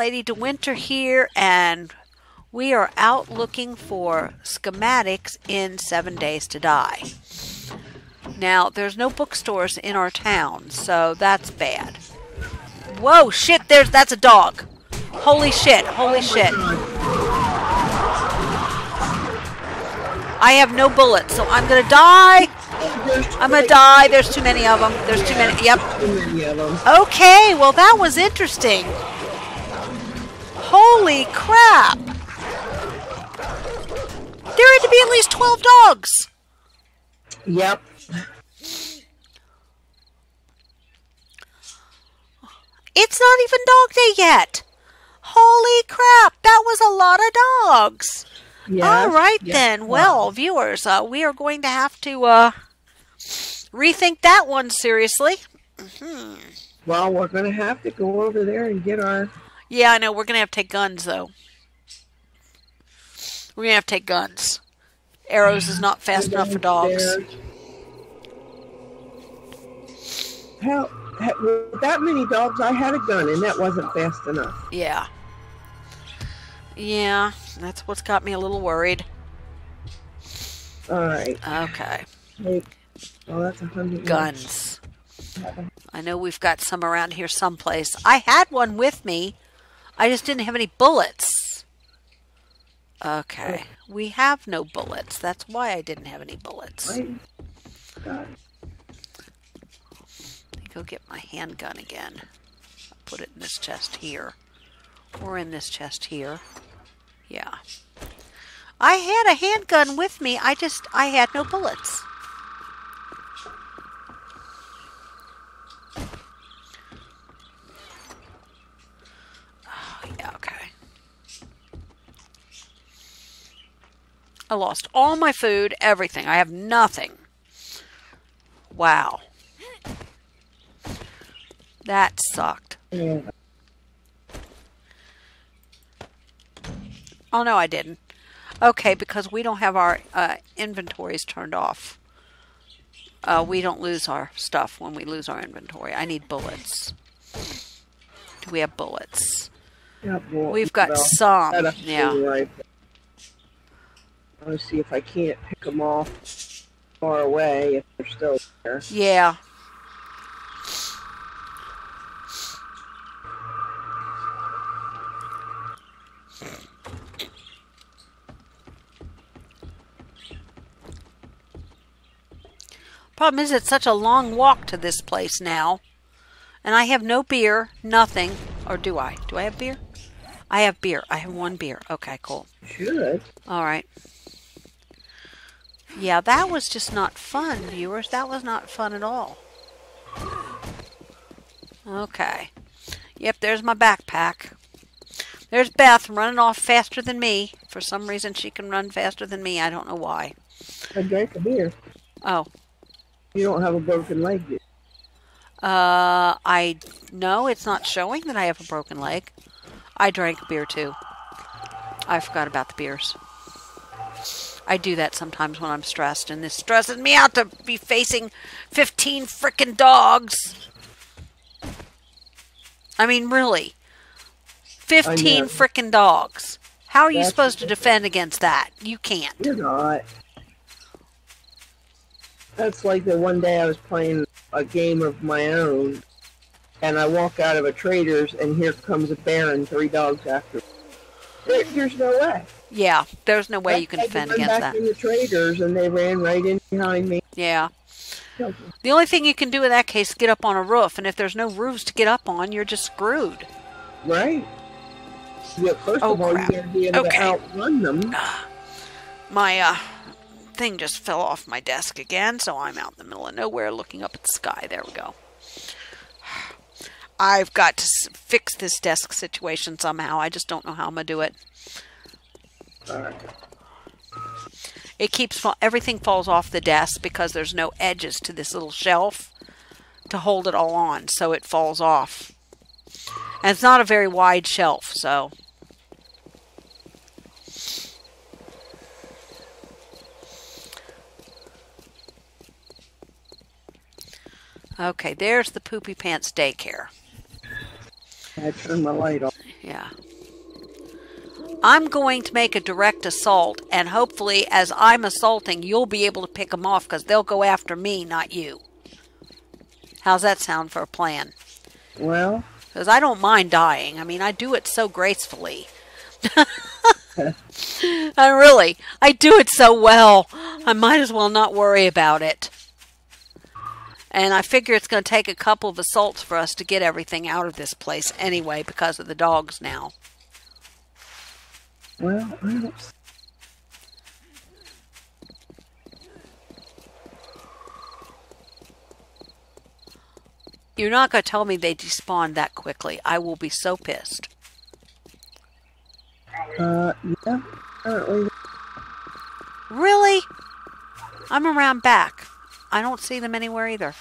Lady Dewinter here, and we are out looking for schematics in Seven Days to Die. Now, there's no bookstores in our town, so that's bad. Whoa, shit, there's that's a dog. Holy shit, holy shit. I have no bullets, so I'm gonna die. I'm gonna die. There's too many of them. There's too many. Yep. Too many of them. Okay, well that was interesting. Holy crap! There had to be at least 12 dogs. Yep. It's not even dog day yet. Holy crap, that was a lot of dogs. Yes, All right yes. then. Well, viewers, uh, we are going to have to uh, rethink that one seriously. Well, we're gonna have to go over there and get our. Yeah, I know. We're going to have to take guns, though. We're going to have to take guns. Arrows is not fast enough for dogs. How, ha- with that many dogs, I had a gun, and that wasn't fast enough. Yeah. Yeah, that's what's got me a little worried. All right. Okay. Take, oh, that's a hundred. Guns. I know we've got some around here someplace. I had one with me. I just didn't have any bullets. Okay. We have no bullets. That's why I didn't have any bullets. Right. Got it. Let me go get my handgun again. I'll put it in this chest here. Or in this chest here. Yeah. I had a handgun with me. I just, I had no bullets. Oh, yeah, okay. I lost all my food, everything. I have nothing. Wow. That sucked. Yeah. Oh, no, I didn't. Okay, because we don't have our uh, inventories turned off. Uh, we don't lose our stuff when we lose our inventory. I need bullets. Do we have bullets? Yep, well, We've got some, yeah. See right there. I want to see if I can't pick them off far away if they're still there. Yeah. Problem is, it's such a long walk to this place now. And I have no beer, nothing. Or do I? Do I have beer? I have beer. I have one beer. Okay, cool. Should. All right. Yeah, that was just not fun, viewers. That was not fun at all. Okay. Yep, there's my backpack. There's Beth running off faster than me. For some reason, she can run faster than me. I don't know why. I drank a beer. Oh, You don't have a broken leg yet. uh, I no, it's not showing that I have a broken leg. I drank beer too. I forgot about the beers. I do that sometimes when I'm stressed, and this stresses me out to be facing 15 frickin' dogs. I mean, really. 15 know. frickin' dogs. How are you That's- supposed to defend against that? You can't. You're not. That's like the one day I was playing a game of my own, and I walk out of a trader's, and here comes a bear and three dogs after. me. There, there's no way. Yeah, there's no way you can to defend against that. in the traders, and they ran right in behind me. Yeah. The only thing you can do in that case is get up on a roof, and if there's no roofs to get up on, you're just screwed. Right. Yeah, first Oh, of all, crap. you gotta be able Okay. to outrun them. My uh thing just fell off my desk again, so I'm out in the middle of nowhere looking up at the sky. There we go. I've got to fix this desk situation somehow. I just don't know how I'm gonna do it. It keeps everything falls off the desk because there's no edges to this little shelf to hold it all on, so it falls off. And it's not a very wide shelf, so Okay, there's the Poopy Pants daycare. I turned my light off. Yeah. I'm going to make a direct assault, and hopefully, as I'm assaulting, you'll be able to pick them off because they'll go after me, not you. How's that sound for a plan? Well, Because I don't mind dying. I mean, I do it so gracefully. I uh, really, I do it so well. I might as well not worry about it. And I figure it's going to take a couple of assaults for us to get everything out of this place anyway because of the dogs now. Well, I don't. You're not going to tell me they despawn that quickly. I will be so pissed. Uh, yeah. Apparently, Really? I'm around back. I don't see them anywhere either.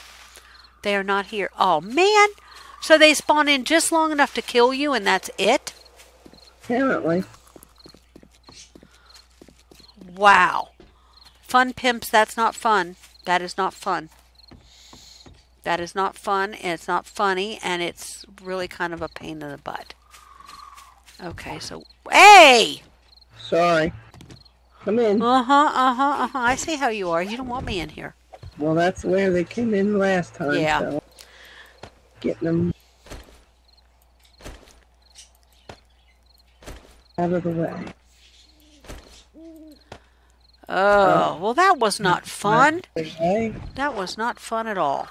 They are not here. Oh, man. So they spawn in just long enough to kill you and that's it? apparently. Wow. Fun pimps, that's not fun. That is not fun. That is not fun, and it's not funny, and it's really kind of a pain in the butt. Okay, so. Hey! Sorry. Come in. Uh huh, uh huh, uh huh. I see how you are. You don't want me in here. Well, that's where they came in last time. Yeah. So getting them out of the way. Oh, well, that was not fun. Okay. That was not fun at all.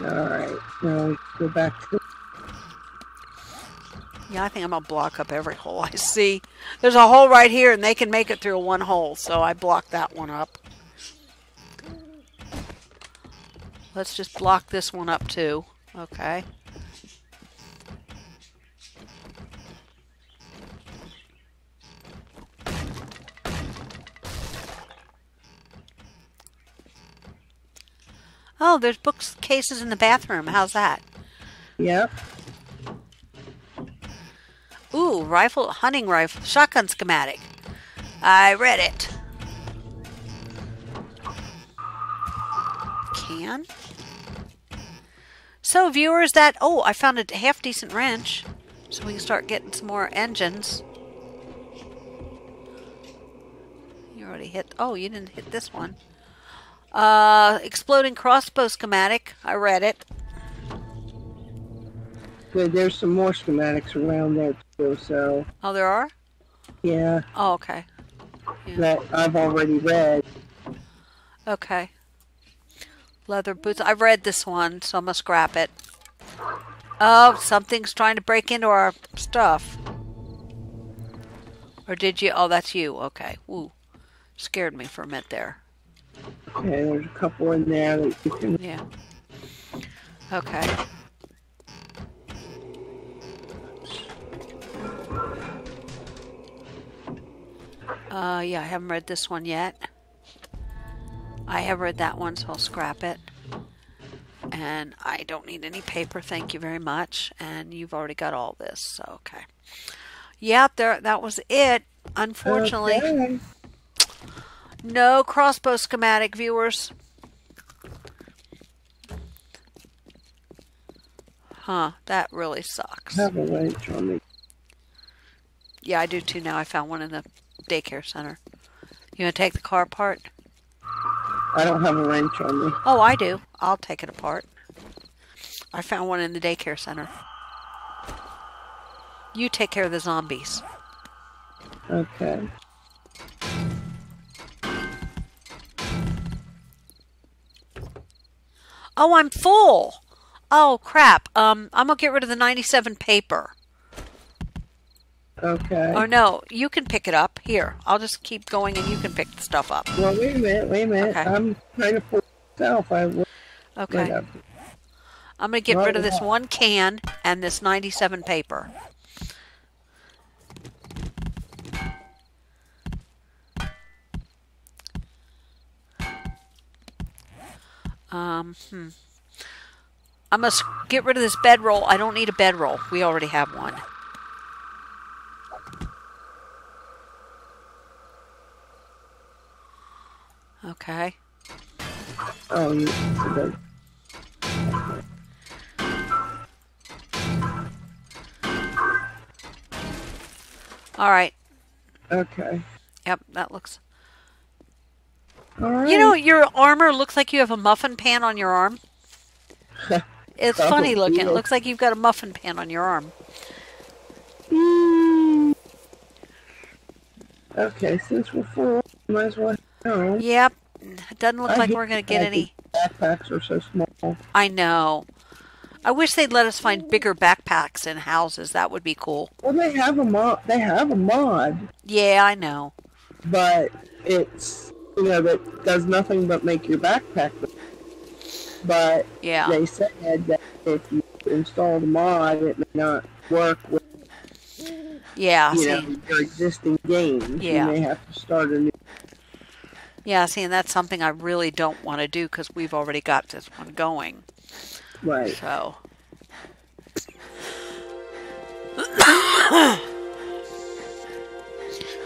All right. Now we go back to. Yeah, I think I'm gonna block up every hole I see. There's a hole right here, and they can make it through one hole, so I block that one up. Let's just block this one up too. Okay. Oh, there's bookcases in the bathroom. How's that? Yep. Ooh, rifle, hunting rifle, shotgun schematic. I read it. Can. So, viewers, that oh, I found a half decent wrench, so we can start getting some more engines. You already hit. Oh, you didn't hit this one. Uh, exploding crossbow schematic. I read it. There's some more schematics around there too. So Oh, there are. yeah, Oh, okay. that I've already read. Okay. Leather boots. I've read this one, so I'm gonna scrap it. Oh, something's trying to break into our stuff. Or did you? Oh, that's you. Okay. Ooh. Scared me for a minute there. Okay. There's a couple in there that you can. Yeah. Okay. Uh, yeah, I haven't read this one yet. I have read that one, so I'll scrap it. And I don't need any paper, thank you very much. And you've already got all this, so okay. Yep, there. That was it. Unfortunately, Okay. No crossbow schematic, viewers. Huh, that really sucks. Have a wrench on me. Yeah, I do too now. I found one in the daycare center. You want to take the car apart? I don't have a wrench on me. Oh, I do. I'll take it apart. I found one in the daycare center. You take care of the zombies. Okay. Oh, I'm full. Oh crap. Um, I'm gonna get rid of the 97 paper. Okay. Or no, you can pick it up. Here, I'll just keep going and you can pick the stuff up. Well, wait a minute. Wait a minute. Okay. I'm trying to for myself. I. Okay. I'm gonna get Right rid of this one can and this 97 paper. Um, hmm. I must get rid of this bedroll. I don't need a bedroll. We already have one. Okay. Oh, you. the- All right. Okay. Yep, that looks. Right. You know, your armor looks like you have a muffin pan on your arm. It's Oh, funny looking. It looks like you've got a muffin pan on your arm. Mm. Okay, since we're full, might as well. Yep. It doesn't look I like we're going to get any. Backpacks are so small. I know. I wish they'd let us find bigger backpacks in houses. That would be cool. Well, they have a mod. They have a mod, Yeah, I know. but it's you know that does nothing but make your backpack. But Yeah. they said that if you install the mod, it may not work with Yeah, you see. know your existing game. Yeah. You may have to start a new. Yeah, see, and that's something I really don't want to do because we've already got this one going. Right. So.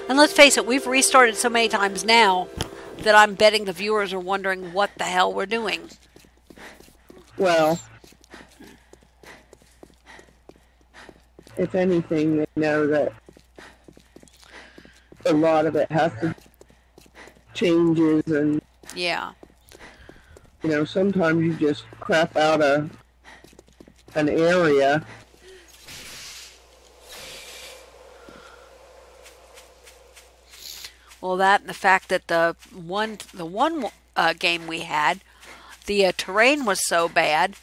and let's face it, we've restarted so many times now that I'm betting the viewers are wondering what the hell we're doing. Well, if anything, they know that a lot of it has to changes, and Yeah. you know sometimes you just crap out a an area. Well, that and the fact that the one the one uh, game we had, the uh, terrain was so bad.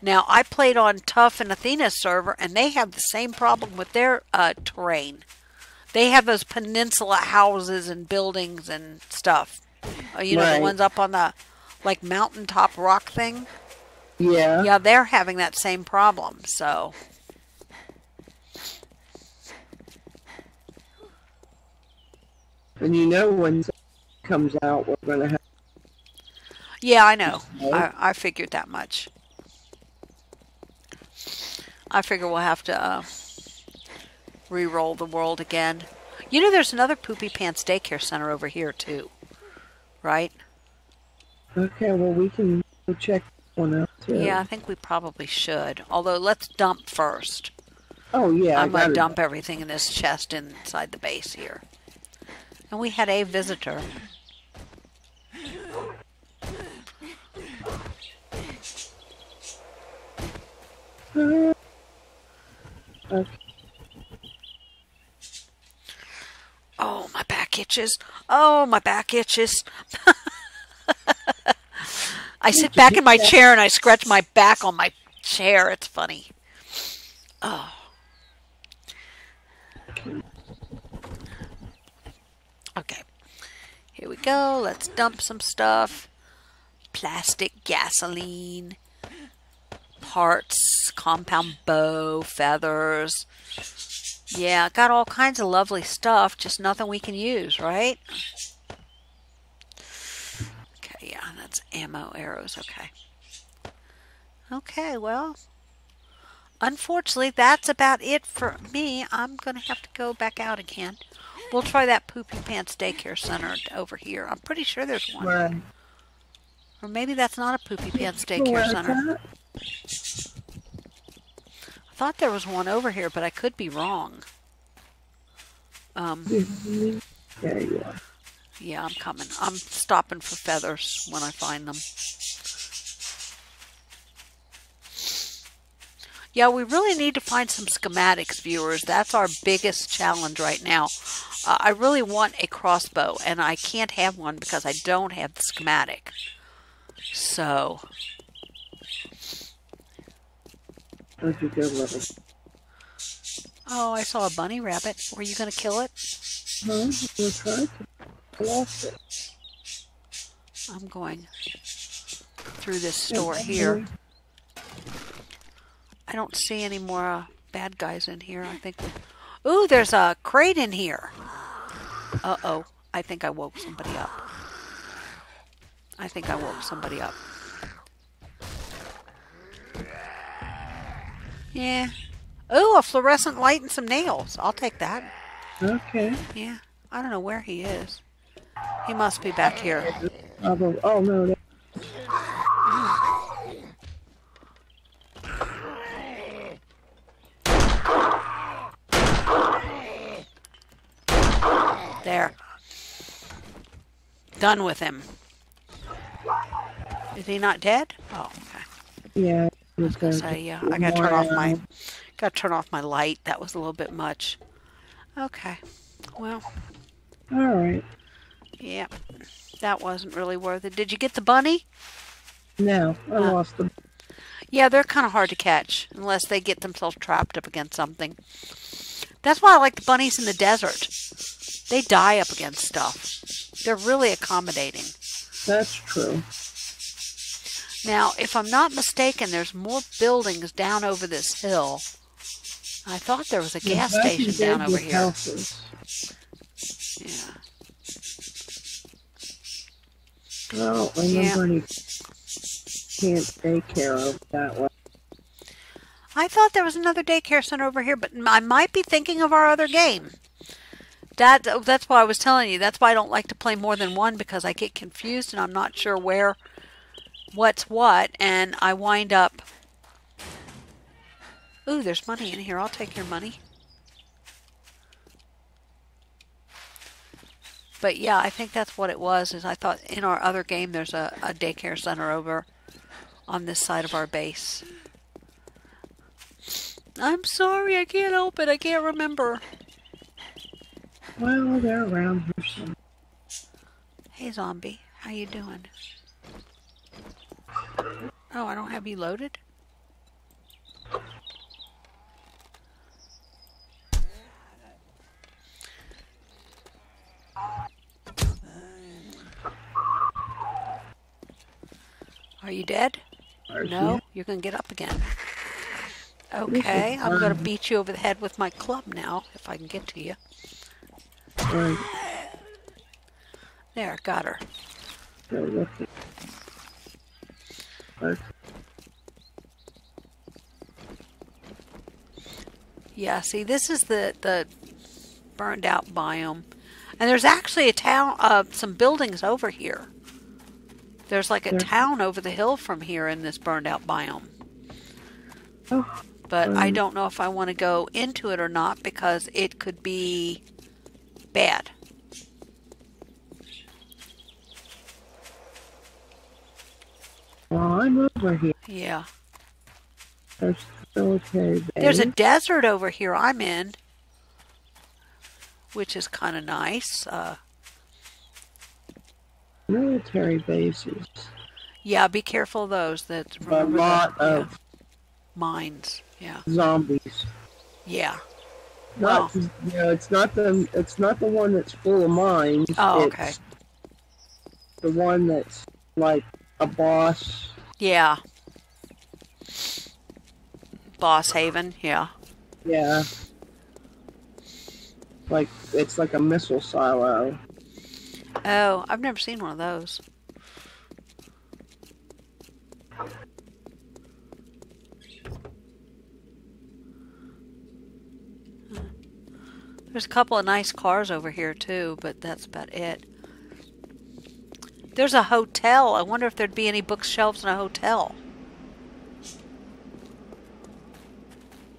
Now I played on Tough and Athena server, and they have the same problem with their uh, terrain. They have those peninsula houses and buildings and stuff. Uh, you know the ones up on the like mountaintop rock thing. Yeah. Yeah, they're having that same problem. So And you know when it comes out, we're gonna have. yeah, I know. I, I figured that much. I figure we'll have to uh, re-roll the world again. You know, there's another Poopy Pants daycare center over here too, right? Okay, well we can go check one out too. Yeah, I think we probably should. Although, let's dump first. Oh yeah. I I'm gonna dump everything in this chest inside the base here. And we had a visitor. Okay. Oh, my back itches. Oh, my back itches. I sit back in my chair and I scratch my back on my chair. It's funny. Oh. Okay. Here we go. Let's dump some stuff. Plastic, gasoline, parts, compound bow, feathers. Yeah, got all kinds of lovely stuff, just nothing we can use, right? Okay, yeah, that's ammo, arrows, okay. Okay, well, unfortunately, that's about it for me. I'm going to have to go back out again. We'll try that Poopy Pants Daycare Center over here. I'm pretty sure there's one. Right. Or maybe that's not a Poopy Pants Daycare Center. I thought there was one over here, but I could be wrong. Um, There you are. yeah, I'm coming. I'm stopping for feathers when I find them. Yeah, we really need to find some schematics, viewers. That's our biggest challenge right now. Uh, I really want a crossbow, and I can't have one because I don't have the schematic. So, you oh, I saw a bunny rabbit. Were you going to kill it? To. I lost it. I'm going through this store here. I don't see any more uh, bad guys in here. I think. We... Ooh, there's a crate in here. Uh oh. I think I woke somebody up. I think I woke somebody up. Yeah. Ooh, a fluorescent light and some nails. I'll take that. Okay. Yeah. I don't know where he is. He must be back here. Oh no. that- There. Done with him. Is he not dead? Oh, okay. Yeah. it's So a- yeah, I gotta turn off my gotta turn off my light. That was a little bit much. Okay. Well, All right. yeah. That wasn't really worth it. Did you get the bunny? No, I Uh. lost the. Yeah, they're kind of hard to catch unless they get themselves trapped up against something. That's why I like the bunnies in the desert. They die up against stuff. They're really accommodating. That's true. Now, if I'm not mistaken, there's more buildings down over this hill. I thought there was a gas Back station down over here. Houses. Yeah. Well, remember you can't take care of that way. I thought there was another daycare center over here, but I might be thinking of our other game. That that's why I was telling you. That's why I don't like to play more than one because I get confused and I'm not sure where what's what and I wind up Ooh, there's money in here. I'll take your money. But yeah, I think that's what it was. Is I thought in our other game there's a, a daycare center over on this side of our base. I'm sorry, I can't help it. I can't remember. Well, they're around here somewhere. Hey, zombie, how you doing? Oh, I don't have you loaded. Are you dead? No, you're gonna get up again. Okay, I'm gonna beat you over the head with my club now, if I can get to you. Right. There, got her. Right. Yeah, see, this is the the burned out biome, and there's actually a town, uh, some buildings over here. There's like a Yeah. town over the hill from here in this burned out biome, Oh, but I Um. don't know if I want to go into it or not because it could be bad. well, I'm over here. Yeah, There's base. there's a desert over here I'm in, which is kind of nice. Uh, military bases. yeah, be careful of those. That A the- lot yeah, of mines. Yeah, zombies. yeah. Not, oh. you know, it's not the it's not the one that's full of mines. Oh, it's okay. The one that's like a boss. Yeah. Boss Haven, yeah. Yeah. Like it's like a missile silo. Oh, I've never seen one of those. There's a couple of nice cars over here too, but that's about it. There's a hotel. I wonder if there'd be any bookshelves in a hotel.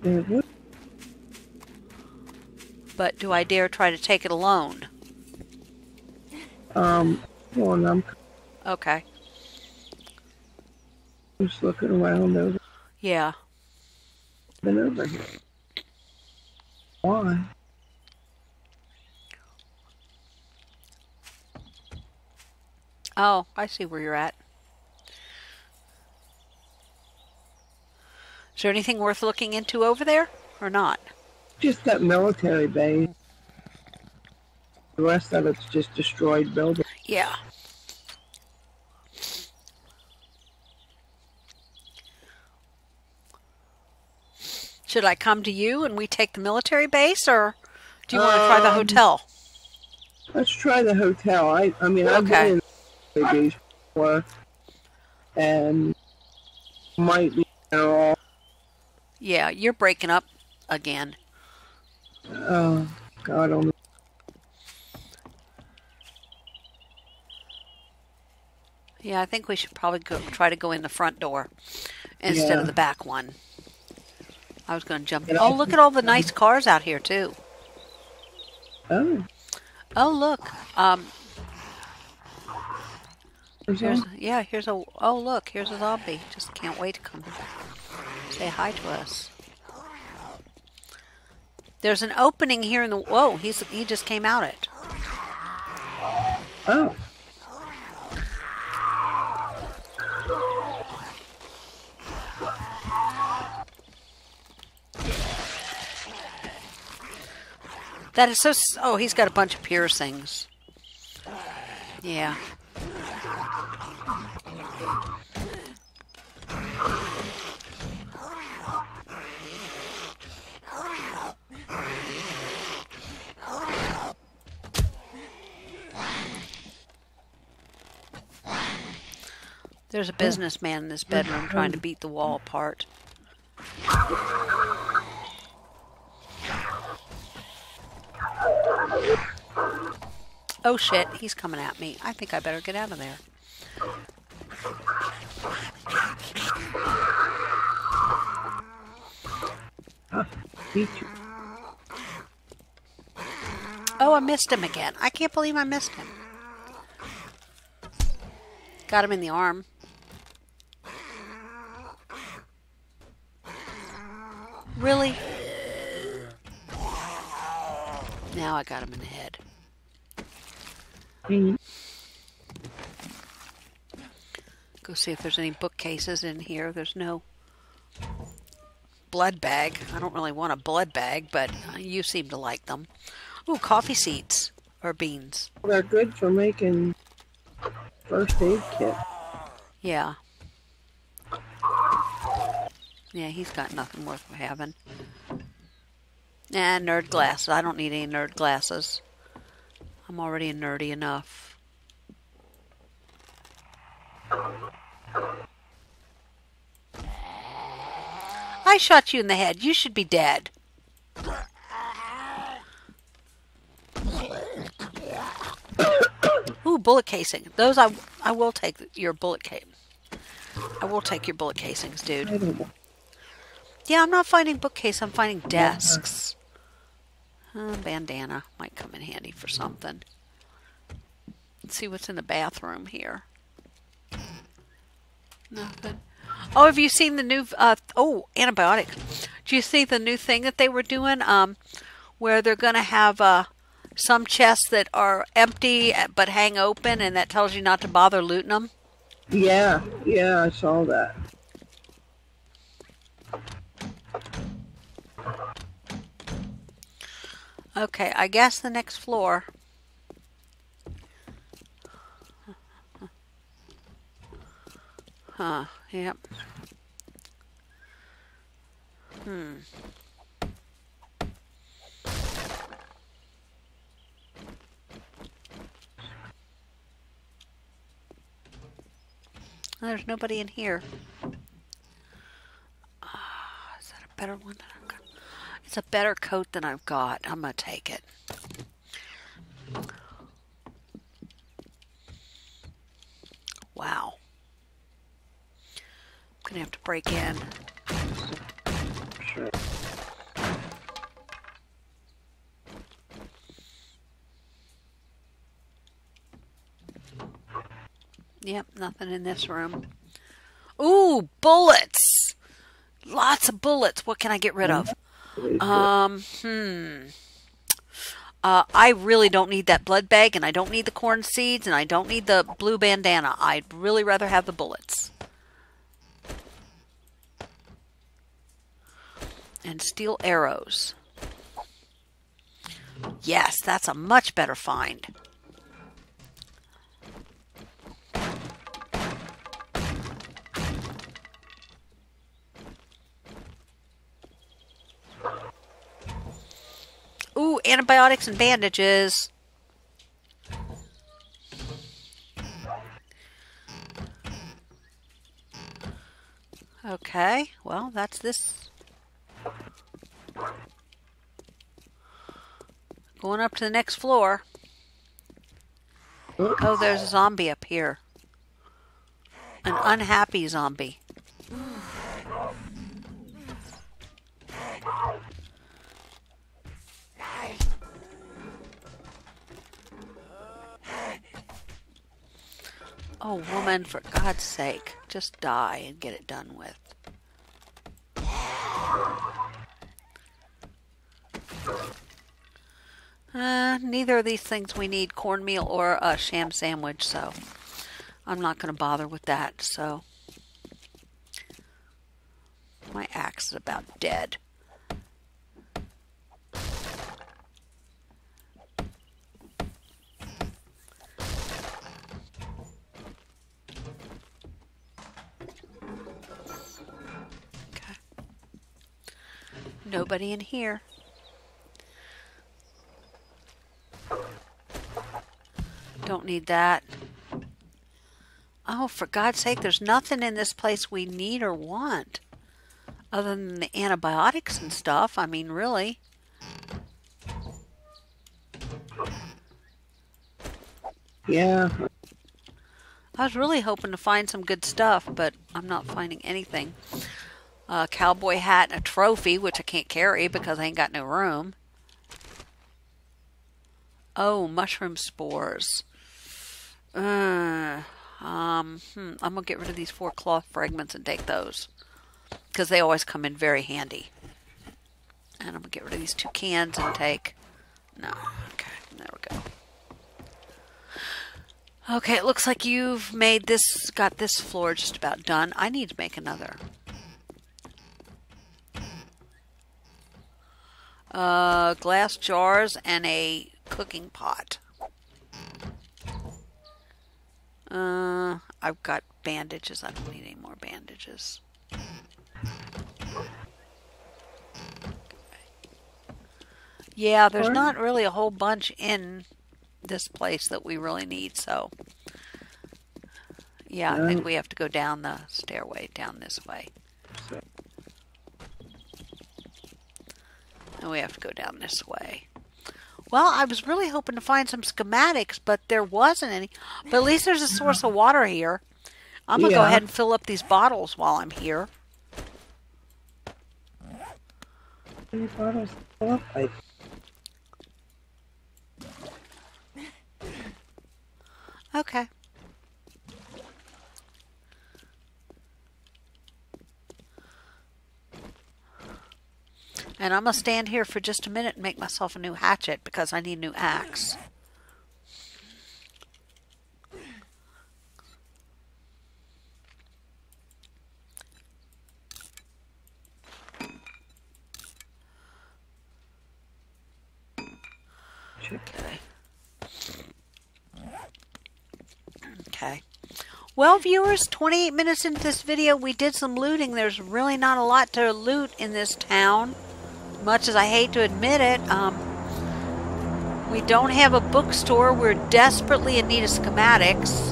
There would- But do I dare try to take it alone? Um, hold on, I'm Okay. just looking around over Yeah. been over here. Why? Oh, I see where you're at. Is there anything worth looking into over there or not? Just that military base. The rest of it's just destroyed buildings. Yeah. Should I come to you and we take the military base or do you want to try the Um, hotel? Let's try the hotel. I I mean I've Okay. been in base before, and might be better off. Yeah, you're breaking up again. Oh God, only Yeah, I think we should probably go try to go in the front door instead Yeah. of the back one. I was going to jump. Oh, look at all the nice cars out here too. oh Oh, look. Um, here's, one? Uh-huh. yeah, here's a. Oh, look. Here's a zombie. Just can't wait to come say hi to us. There's an opening here in the. Whoa, he's he just came out it. Oh. That is so. Oh, he's got a bunch of piercings. Yeah. There's a businessman in this bedroom trying to beat the wall apart. Oh shit, he's coming at me. I think I better get out of there. Oh, I missed him again. I can't believe I missed him. Got him in the arm. Really? Now I got him in the head. Mhm. Go see if there's any bookcases in here. There's no blood bag. I don't really want a blood bag, but you seem to like them. Ooh, coffee seeds or beans. They're good for making first aid kit. Yeah. Yeah, he's got nothing worth having. And nerd glasses. I don't need any nerd glasses. I'm already nerdy enough. I shot you in the head. You should be dead. Ooh, bullet casing. Those I I will take your bullet case. I will take your bullet casings, dude. I don't know. Yeah, I'm not finding bookcase. I'm finding desks. Uh, bandana might come in handy for something. Let's see what's in the bathroom here. Nothing. Oh, have you seen the new? Uh, oh, antibiotic. Do you see the new thing that they were doing? Um, where they're going to have uh, some chests that are empty uh, but hang open, and that tells you not to bother looting them. Yeah, yeah, I saw that. Okay, I guess the next floor. Huh, yep. Hmm. There's nobody in here. Ah, is that a better one? It's a better coat than I've got. I'm gonna take it. Wow. I'm gonna have to break in. Yep, nothing in this room. Ooh, bullets! Lots of bullets. What can I get rid of? Um, hmm. Uh, I really don't need that blood bag, and I don't need the corn seeds, and I don't need the blue bandana. I'd really rather have the bullets. And steel arrows. Yes, that's a much better find. Ooh, antibiotics and bandages. Okay, well, that's this. Going up to the next floor. Oh, there's a zombie up here. An unhappy zombie. Oh, woman, for God's sake, just die and get it done with. Uh, neither of these things we need cornmeal or a sham sandwich, so I'm not going to bother with that. So my axe is about dead. Okay. Nobody in here. Don't need that. Oh, for God's sake, there's nothing in this place we need or want. Other than the antibiotics and stuff. I mean, really. Yeah. I was really hoping to find some good stuff, but I'm not finding anything. A cowboy hat and a trophy, which I can't carry because I ain't got no room. Oh, mushroom spores. Uh, um, hmm, I'm gonna get rid of these four cloth fragments and take those because they always come in very handy. And I'm gonna get rid of these two cans and take. No, okay, there we go. Okay, it looks like you've made this, got this floor just about done. I need to make another. Uh, glass jars and a cooking pot. Uh, I've got bandages. I don't need any more bandages. Yeah, there's not really a whole bunch in this place that we really need, so. Yeah, I think we have to go down the stairway, down this way. So, And we have to go down this way. Well, I was really hoping to find some schematics, but there wasn't any. But at least there's a source of water here. I'm going to go ahead and fill up these bottles while I'm here. any bottles fill up? I, Okay. And I'm going to stand here for just a minute and make myself a new hatchet because I need a new axe. Okay. Okay. Well, viewers, 28 minutes into this video, we did some looting. There's really not a lot to loot in this town, much as I hate to admit it. Um, we don't have a bookstore. We're desperately in need of schematics.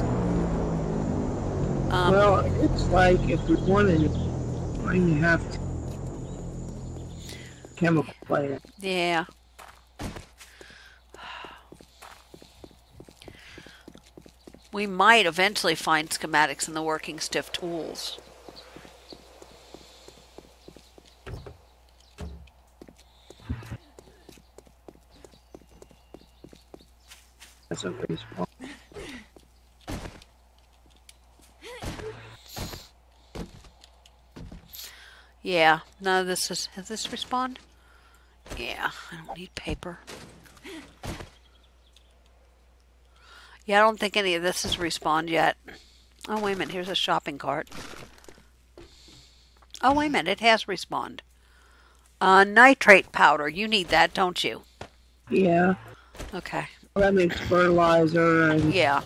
Um, well, it's like if we want to, you have to chemical plant. Yeah. We might eventually find schematics in the working stiff tools. That's a respawn. Yeah, none of this is. Has this respawned? Yeah, I don't need paper. Yeah, I don't think any of this has respawned yet. Oh, wait a minute. Here's a shopping cart. Oh, wait a minute. It has respawned. Uh, nitrate powder. You need that, don't you? Yeah, Okay. That makes fertilizer and Yeah.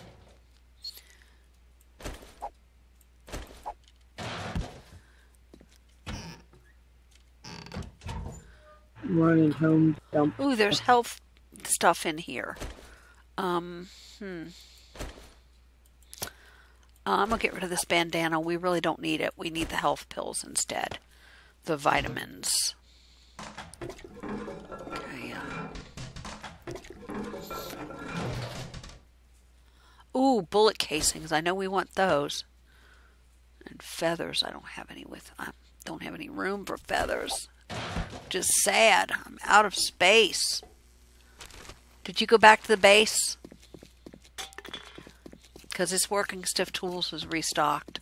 running home dump. Ooh, there's health stuff in here. Um, hmm. Uh, I'm gonna get rid of this bandana. We really don't need it. We need the health pills instead. The vitamins. Ooh, bullet casings. I know we want those. And feathers. I don't have any with. I don't have any room for feathers. Just sad. I'm out of space. Did you go back to the base? because this working stiff tools was restocked.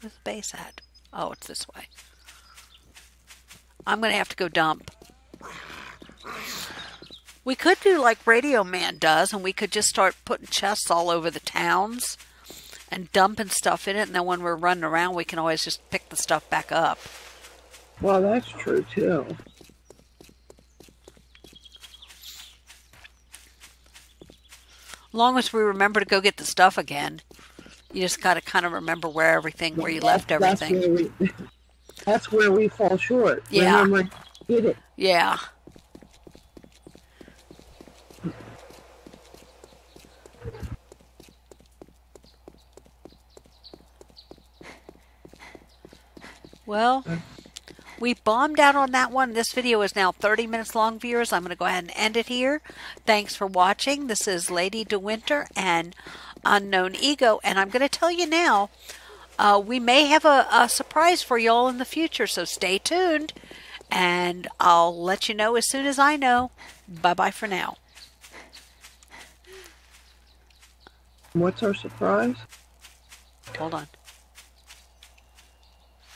Where's the base at? Oh, it's this way. I'm going to have to go dump. We could do like Radio Man does, and we could just start putting chests all over the towns and dumping stuff in it, and then when we're running around, we can always just pick the stuff back up. Well, that's true too. long as we remember to go get the stuff again. You just got to kind of remember where everything, where you left everything. That's where we, that's where we fall short. Yeah. Remember, get it. Yeah. Well, we bombed out on that one. This video is now 30 minutes long, viewers. I'm going to go ahead and end it here. Thanks for watching. This is Lady DeWinter and Unknown Ego. And I'm going to tell you now, uh, we may have a, a surprise for y'all in the future, so stay tuned. And I'll let you know as soon as I know. Bye bye for now. What's our surprise? Hold on.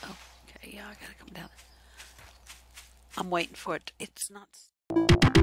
Oh, okay, yeah, I gotta come down. I'm waiting for it. It's not.